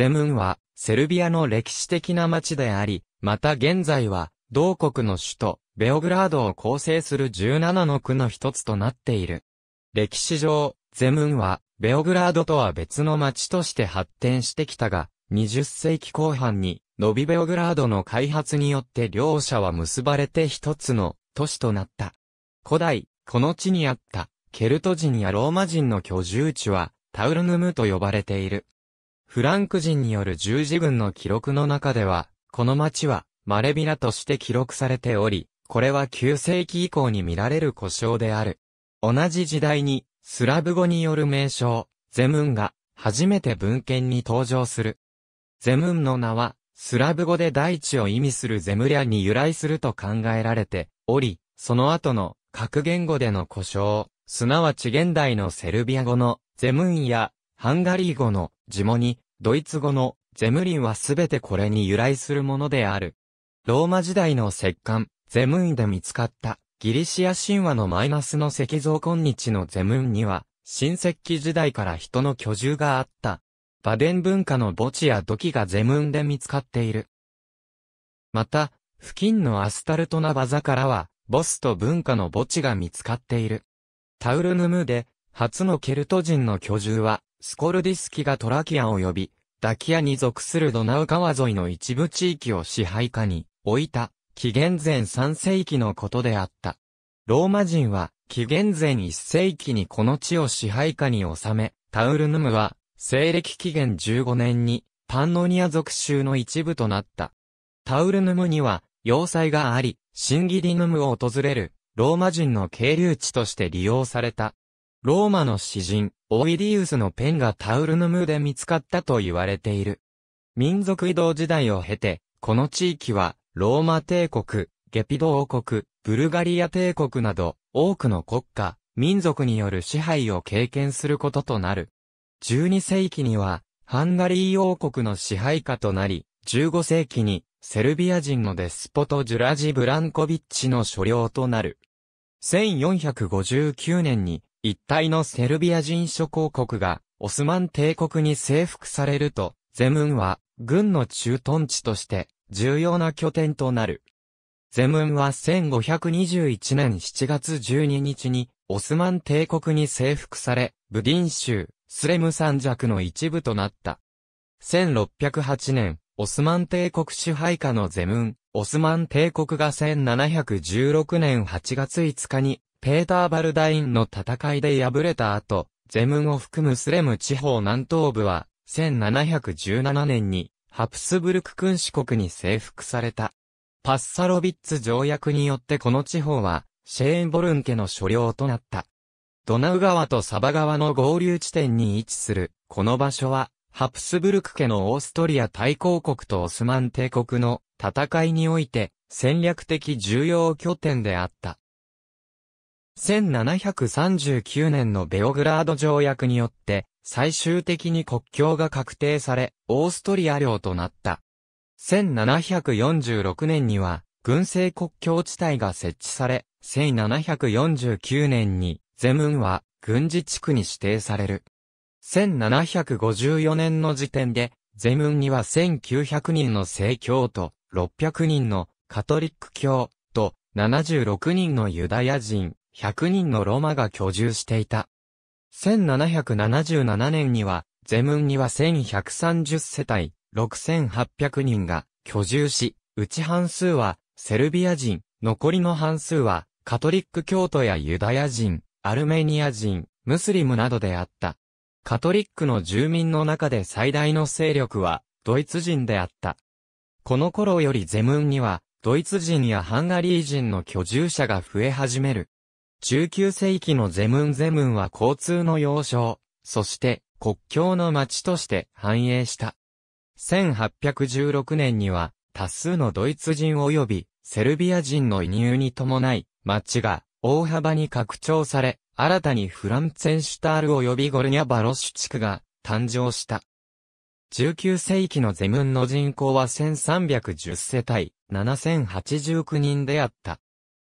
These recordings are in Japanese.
ゼムンは、セルビアの歴史的な町であり、また現在は、同国の首都、ベオグラードを構成する17の区の一つとなっている。歴史上、ゼムンは、ベオグラードとは別の町として発展してきたが、20世紀後半に、ノビベオグラードの開発によって両者は結ばれて一つの都市となった。古代、この地にあった、ケルト人やローマ人の居住地は、タウルヌムと呼ばれている。フランク人による十字軍の記録の中では、この町は、マレビラとして記録されており、これは9世紀以降に見られる故障である。同じ時代に、スラブ語による名称、ゼムンが、初めて文献に登場する。ゼムンの名は、スラブ語で大地を意味するゼムリャに由来すると考えられており、その後の各言語での故障、すなわち現代のセルビア語のゼムンやハンガリー語のジモニ、ドイツ語のゼムリンはすべてこれに由来するものである。ローマ時代の石棺、ゼムンで見つかったギリシア神話のマイナスの石像今日のゼムンには、新石器時代から人の居住があった。バデン文化の墓地や土器がゼムンで見つかっている。また、付近のアスタルトナバザからは、ボスト文化の墓地が見つかっている。タウルヌムで、初のケルト人の居住は、スコルディスキがトラキア及び、ダキアに属するドナウ川沿いの一部地域を支配下に置いた、紀元前3世紀のことであった。ローマ人は、紀元前1世紀にこの地を支配下に収め、タウルヌムは、西暦紀元15年に、パンノニア属州の一部となった。タウルヌムには、要塞があり、シンギリヌムを訪れる、ローマ人の渓流地として利用された。ローマの詩人、オイディウスのペンがタウルヌムで見つかったと言われている。民族移動時代を経て、この地域は、ローマ帝国、ゲピド王国、ブルガリア帝国など、多くの国家、民族による支配を経験することとなる。12世紀には、ハンガリー王国の支配下となり、15世紀に、セルビア人のデスポト・ジュラジ・ブランコビッチの所領となる。1459年に、一体のセルビア人諸公国が、オスマン帝国に征服されると、ゼムンは、軍の駐屯地として、重要な拠点となる。ゼムンは1521年7月12日に、オスマン帝国に征服され、ブディン州、スレム山弱の一部となった。1608年、オスマン帝国支配下のゼムン、オスマン帝国が1716年8月5日に、ペーターバルダインの戦いで敗れた後、ゼムンを含むスレム地方南東部は、1717年に、ハプスブルク君主国に征服された。パッサロビッツ条約によってこの地方は、シェーンボルン家の所領となった。ドナウ川とサバ川の合流地点に位置する、この場所は、ハプスブルク家のオーストリア対抗国とオスマン帝国の戦いにおいて戦略的重要拠点であった。1739年のベオグラード条約によって最終的に国境が確定され、オーストリア領となった。1746年には軍政国境地帯が設置され、1749年にゼムンは軍事地区に指定される。1754年の時点で、ゼムンには1900人の正教徒、600人のカトリック教と76人のユダヤ人、100人のロマが居住していた。1777年には、ゼムンには1130世帯、6800人が居住し、うち半数はセルビア人、残りの半数はカトリック教徒やユダヤ人、アルメニア人、ムスリムなどであった。カトリックの住民の中で最大の勢力は、ドイツ人であった。この頃よりゼムンには、ドイツ人やハンガリー人の居住者が増え始める。19世紀のゼムンゼムンは交通の要衝、そして国境の町として繁栄した。1816年には多数のドイツ人及びセルビア人の移入に伴い、町が大幅に拡張され、新たにフランツェンシュタール及びゴルニャバロシュ地区が誕生した。19世紀のゼムンの人口は1310世帯、7089人であった。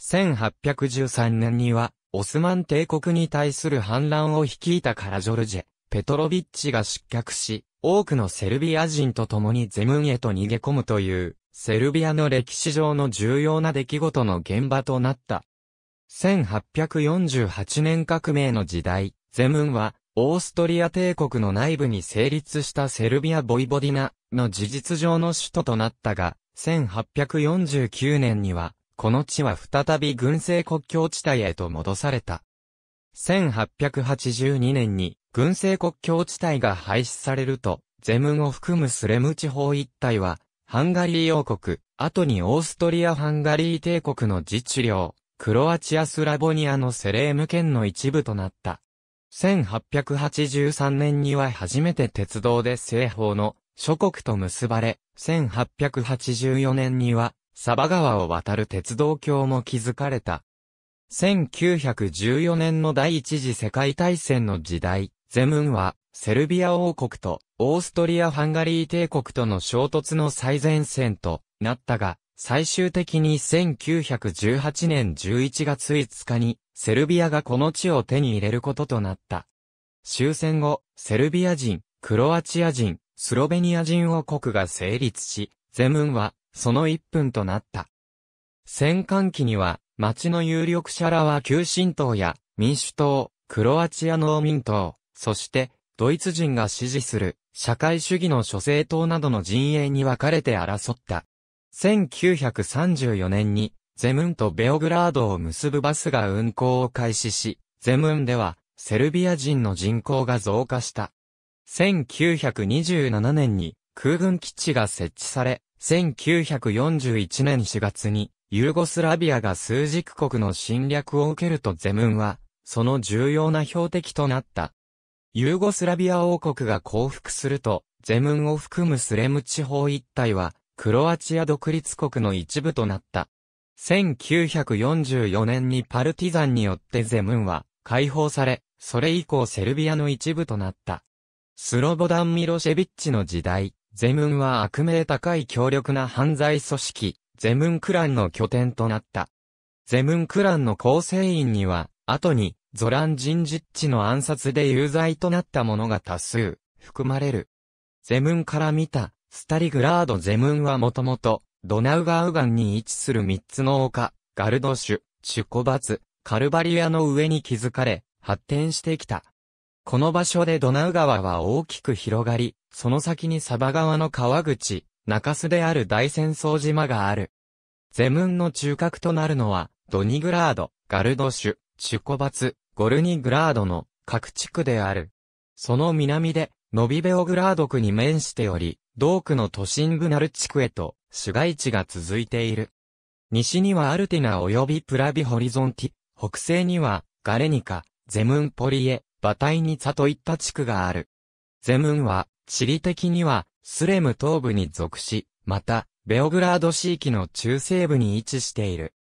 1813年には、オスマン帝国に対する反乱を率いたカラジョルジェ、ペトロビッチが失脚し、多くのセルビア人と共にゼムンへと逃げ込むという、セルビアの歴史上の重要な出来事の現場となった。1848年革命の時代、ゼムンは、オーストリア帝国の内部に成立したセルビア・ボイボディナの事実上の首都となったが、1849年には、この地は再び軍政国境地帯へと戻された。1882年に軍政国境地帯が廃止されると、ゼムンを含むスレム地方一帯は、ハンガリー王国、後にオーストリア・ハンガリー帝国の自治領、クロアチア・スラボニアのセレーム県の一部となった。1883年には初めて鉄道で西方の諸国と結ばれ、1884年には、サバ川を渡る鉄道橋も築かれた。1914年の第一次世界大戦の時代、ゼムンは、セルビア王国とオーストリア・ハンガリー帝国との衝突の最前線となったが、最終的に1918年11月5日に、セルビアがこの地を手に入れることとなった。終戦後、セルビア人、クロアチア人、スロベニア人王国が成立し、ゼムンは、その一分となった。戦艦期には、町の有力者らは旧神党や民主党、クロアチア農民党、そしてドイツ人が支持する社会主義の諸政党などの陣営に分かれて争った。1934年にゼムンとベオグラードを結ぶバスが運行を開始し、ゼムンではセルビア人の人口が増加した。1927年に空軍基地が設置され、1941年4月にユーゴスラビアが数軸国の侵略を受けるとゼムンは、その重要な標的となった。ユーゴスラビア王国が降伏すると、ゼムンを含むスレム地方一帯は、クロアチア独立国の一部となった。1944年にパルティザンによってゼムンは解放され、それ以降セルビアの一部となった。スロボダン・ミロシェビッチの時代、ゼムンは悪名高い強力な犯罪組織、ゼムンクランの拠点となった。ゼムンクランの構成員には、後に、ゾランジンジッチの暗殺で有罪となった者が多数、含まれる。ゼムンから見た、スタリグラードゼムンはもともと、ドナウ川岸に位置する三つの丘、ガルドシュ、チュコバツ、カルバリアの上に築かれ、発展してきた。この場所でドナウ川は大きく広がり、その先にサバ川の川口、中州である大戦争島がある。ゼムンの中核となるのは、ドニグラード、ガルドシュ、チュコバツ、ゴルニグラードの各地区である。その南で、ノビベオグラード区に面しており、同区の都心部ナル地区へと、市街地が続いている。西にはアルティナ及びプラビホリゾンティ、北西には、ガレニカ、ゼムンポリエ、バタイニツァといった地区がある。ゼムンは、地理的には、スレム東部に属し、また、ベオグラード地域の中西部に位置している。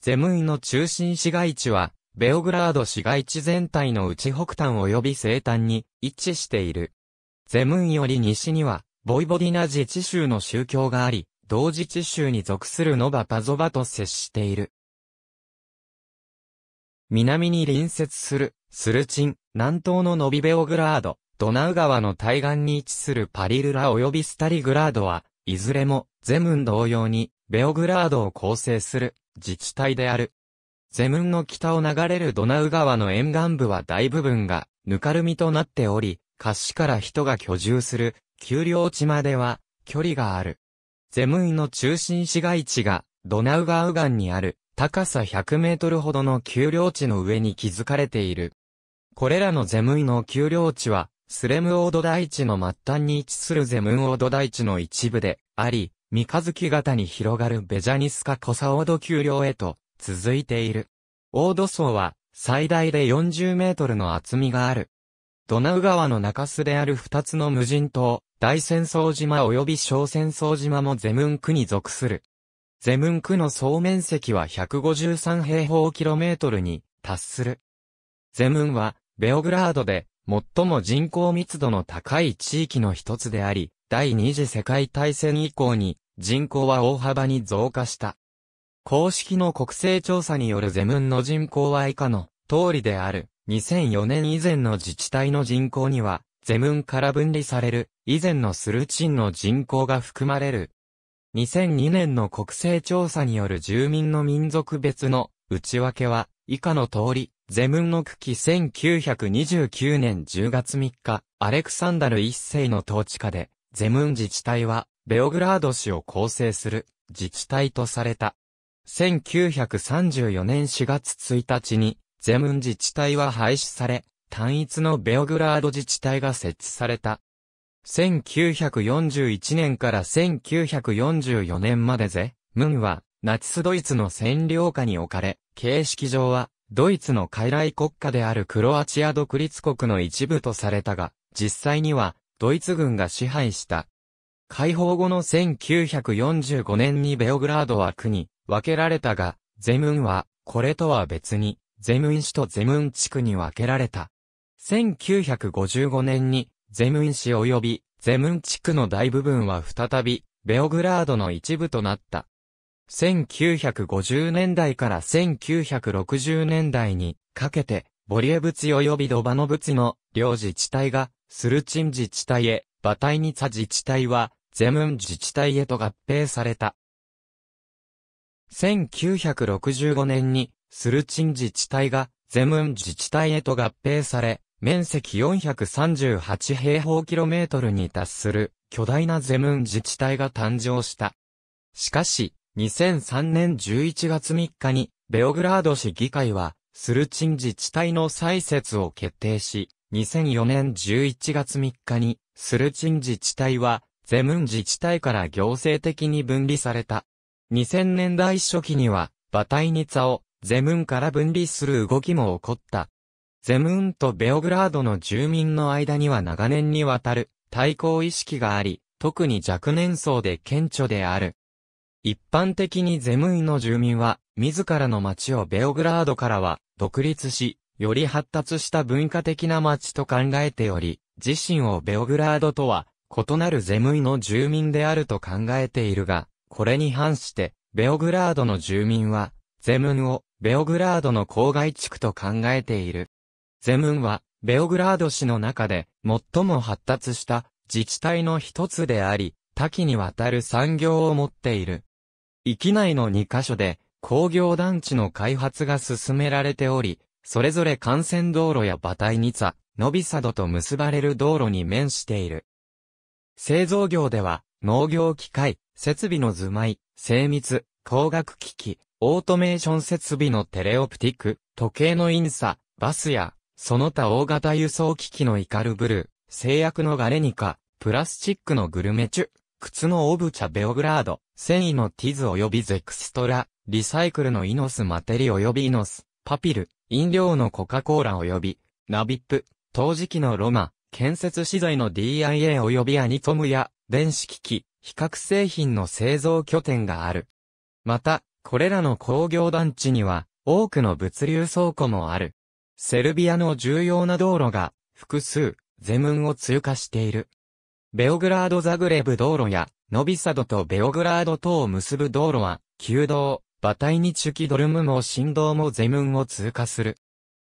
ゼムイの中心市街地は、ベオグラード市街地全体の内北端及び西端に位置している。ゼムンより西には、ボイボディナ自治州の宗教があり、同自治州に属するノバパゾバと接している。南に隣接する、スルチン、南東のノビベオグラード、ドナウ川の対岸に位置するパリルラ及びスタリグラードは、いずれも、ゼムン同様に、ベオグラードを構成する、自治体である。ゼムンの北を流れるドナウ川の沿岸部は大部分が、ぬかるみとなっており、カッから人が居住する、丘陵地までは、距離がある。ゼムンの中心市街地が、ドナウ川右岸にある、高さ100メートルほどの丘陵地の上に築かれている。これらのゼムイの丘陵地は、スレムオード大地の末端に位置するゼムンオード大地の一部であり、三日月型に広がるベジャニスカコサオード丘陵へと続いている。オード層は最大で40メートルの厚みがある。ドナウ川の中州である二つの無人島、大戦争島及び小戦争島もゼムン区に属する。ゼムン区の総面積は153平方キロメートルに達する。ゼムンは、ベオグラードで最も人口密度の高い地域の一つであり、第二次世界大戦以降に人口は大幅に増加した。公式の国勢調査によるゼムンの人口は以下の通りである。2004年以前の自治体の人口には、ゼムンから分離される、以前のスルチンの人口が含まれる。2002年の国勢調査による住民の民族別の内訳は、以下の通り、ゼムンの区期1929年10月3日、アレクサンダル一世の統治下で、ゼムン自治体は、ベオグラード市を構成する自治体とされた。1934年4月1日に、ゼムン自治体は廃止され、単一のベオグラード自治体が設置された。1941年から1944年までゼ、ムンは、ナチスドイツの占領下に置かれ、形式上は、ドイツの傀儡国家であるクロアチア独立国の一部とされたが、実際には、ドイツ軍が支配した。解放後の1945年にベオグラードは区に分けられたが、ゼムンは、これとは別に、ゼムン市とゼムン地区に分けられた。1955年に、ゼムン市及び、ゼムン地区の大部分は再び、ベオグラードの一部となった。1950年代から1960年代にかけて、ボリエブツ及びドバノブツの両自治体が、スルチン自治体へ、バタイニツァ自治体は、ゼムン自治体へと合併された。1965年に、スルチン自治体が、ゼムン自治体へと合併され、面積438平方キロメートルに達する巨大なゼムン自治体が誕生した。しかし、2003年11月3日に、ベオグラード市議会は、スルチン自治体の再設を決定し、2004年11月3日に、スルチン自治体は、ゼムン自治体から行政的に分離された。2000年代初期には、バタイニツァをゼムンから分離する動きも起こった。ゼムンとベオグラードの住民の間には長年にわたる対抗意識があり、特に若年層で顕著である。一般的にゼムイの住民は、自らの町をベオグラードからは独立し、より発達した文化的な町と考えており、自身をベオグラードとは、異なるゼムイの住民であると考えているが、これに反して、ベオグラードの住民は、ゼムンを、ベオグラードの郊外地区と考えている。ゼムンは、ベオグラード市の中で、最も発達した自治体の一つであり、多岐にわたる産業を持っている。域内の2カ所で工業団地の開発が進められており、それぞれ幹線道路や馬体ニツァ、ノビサドと結ばれる道路に面している。製造業では、農業機械、設備の図枚、精密、光学機器、オートメーション設備のテレオプティック、時計のインサ、バスや、その他大型輸送機器のイカルブルー、製薬のガレニカ、プラスチックのグルメチュ、靴のオブチャベオグラード、繊維のティズ及びゼクストラ、リサイクルのイノスマテリ及びイノス、パピル、飲料のコカ・コーラ及び、ナビップ、陶磁器のロマ、建設資材の DIA 及びアニトムや、電子機器、比較製品の製造拠点がある。また、これらの工業団地には、多くの物流倉庫もある。セルビアの重要な道路が、複数、ゼムンを通過している。ベオグラード・ザグレブ道路や、ノビサドとベオグラードとを結ぶ道路は、旧道、バタイニチュキドルムも振動もゼムンを通過する。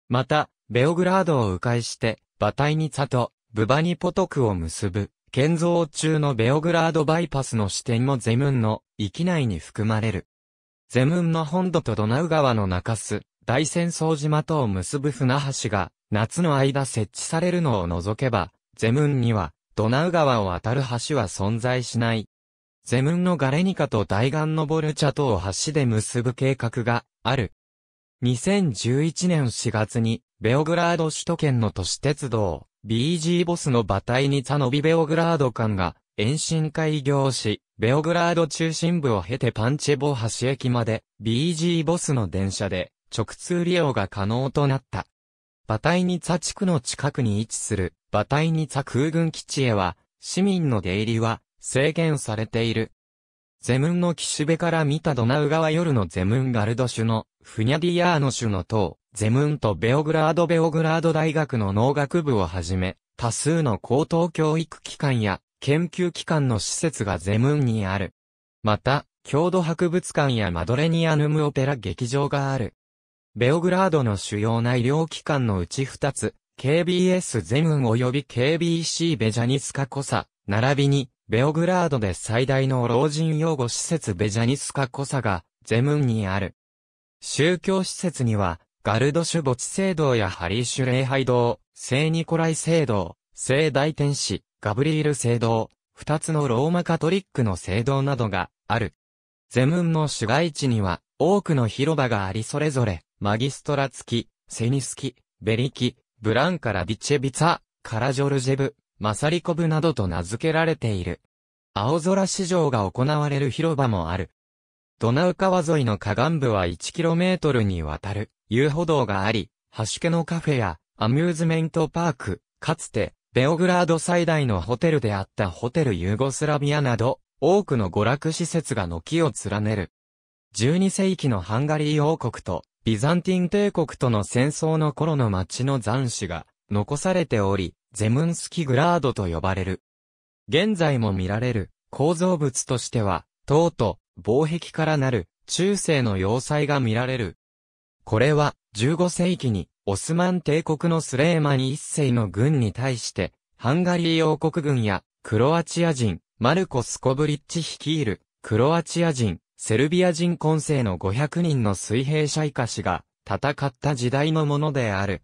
また、ベオグラードを迂回して、バタイニツァとブバニポトクを結ぶ、建造中のベオグラードバイパスの支点もゼムンの域内に含まれる。ゼムンの本土とドナウ川の中州、大戦争島とを結ぶ船橋が、夏の間設置されるのを除けば、ゼムンには、ドナウ川を渡る橋は存在しない。ゼムンのガレニカと大岸のボルチャとを橋で結ぶ計画がある。2011年4月に、ベオグラード首都圏の都市鉄道、BG ボスの馬体にツァノビベオグラード間が、延伸開業し、ベオグラード中心部を経てパンチェボ橋駅まで、BG ボスの電車で、直通利用が可能となった。馬体にツァ地区の近くに位置する、馬体にツァ空軍基地へは、市民の出入りは、制限されている。ゼムンの岸辺から見たドナウ川夜のゼムンガルド種のフニャディヤーノ種の塔、ゼムンとベオグラードベオグラード大学の農学部をはじめ、多数の高等教育機関や研究機関の施設がゼムンにある。また、郷土博物館やマドレニアヌムオペラ劇場がある。ベオグラードの主要な医療機関のうち2つ、KBS ゼムン及び KBC ベジャニスカコサ、並びに、ベオグラードで最大の老人養護施設ベジャニスカコサが、ゼムンにある。宗教施設には、ガルドシュ墓地聖堂やハリーシュ礼拝堂、聖ニコライ聖堂、聖大天使、ガブリール聖堂、二つのローマカトリックの聖堂などがある。ゼムンの市街地には多くの広場がありそれぞれ、マギストラ付き、セニスキ、ベリキ、ブランカラビチェビツァ、カラジョルジェブ、マサリコブなどと名付けられている。青空市場が行われる広場もある。ドナウ川沿いの河岸部は 1km にわたる遊歩道があり、端家のカフェやアミューズメントパーク、かつてベオグラード最大のホテルであったホテルユーゴスラビアなど、多くの娯楽施設が軒を連ねる。12世紀のハンガリー王国とビザンティン帝国との戦争の頃の町の残滓が残されており、ゼムンスキグラードと呼ばれる。現在も見られる構造物としては、塔と防壁からなる中世の要塞が見られる。これは15世紀にオスマン帝国のスレーマニ一世の軍に対して、ハンガリー王国軍やクロアチア人、マルコスコブリッチ率いるクロアチア人、セルビア人混成の500人の水兵者イカ氏が戦った時代のものである。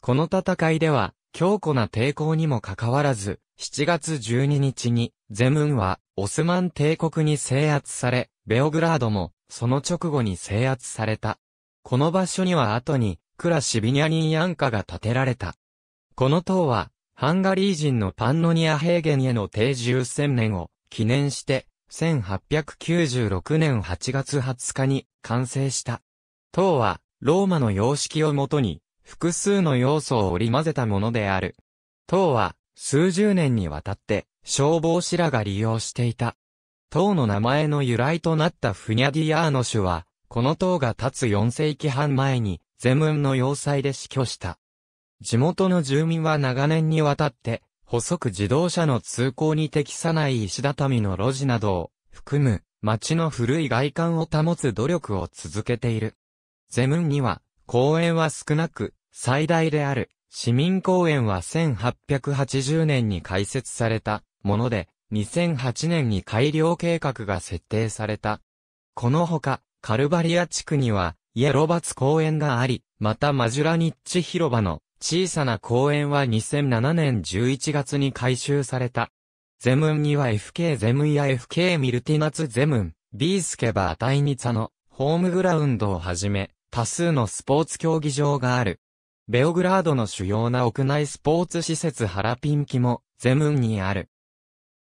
この戦いでは強固な抵抗にもかかわらず、7月12日にゼムンはオスマン帝国に制圧され、ベオグラードもその直後に制圧された。この場所には後にクラシビニャニンヤンカが建てられた。この塔はハンガリー人のパンノニア平原への定住千年を記念して1896年8月20日に完成した。塔はローマの様式をもとに複数の要素を織り交ぜたものである。塔は数十年にわたって消防士らが利用していた。塔の名前の由来となったフニャディアーノ種は、この塔が立つ4世紀半前に、ゼムンの要塞で死去した。地元の住民は長年にわたって、細く自動車の通行に適さない石畳の路地などを含む街の古い外観を保つ努力を続けている。ゼムンには公園は少なく最大である市民公園は1880年に開設されたもので、2008年に改良計画が設定された。このほか、カルバリア地区には、イエロバツ公園があり、またマジュラニッチ広場の小さな公園は2007年11月に改修された。ゼムンには FK ゼムンや FK ミルティナツゼムン、ビースケバータイニツァのホームグラウンドをはじめ、多数のスポーツ競技場がある。ベオグラードの主要な屋内スポーツ施設ハラピンキもゼムンにある。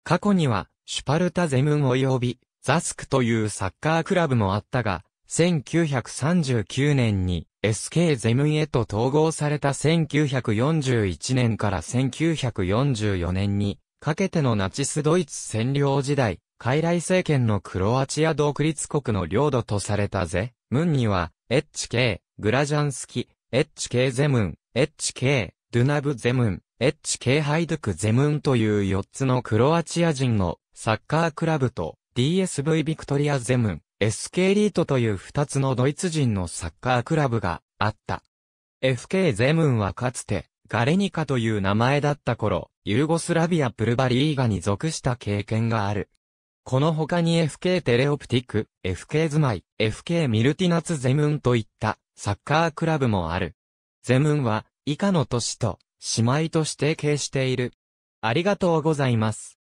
過去にはシュパルタゼムン及びザスクというサッカークラブもあったが、1939年に SK ゼムンへと統合された1941年から1944年にかけてのナチスドイツ占領時代、傀儡政権のクロアチア独立国の領土とされたゼムンには HK、グラジャンスキ、HK ゼムン、HK、ドゥナブゼムン、HK ハイドゥクゼムンという4つのクロアチア人のサッカークラブと DSV ビクトリアゼムン、SK リートという2つのドイツ人のサッカークラブがあった。FK ゼムンはかつてガレニカという名前だった頃、ユーゴスラビアプルバリーガに属した経験がある。この他に FK テレオプティック、FK ズマイ、FK ミルティナツゼムンといったサッカークラブもある。ゼムンは以下の都市と姉妹として形している。ありがとうございます。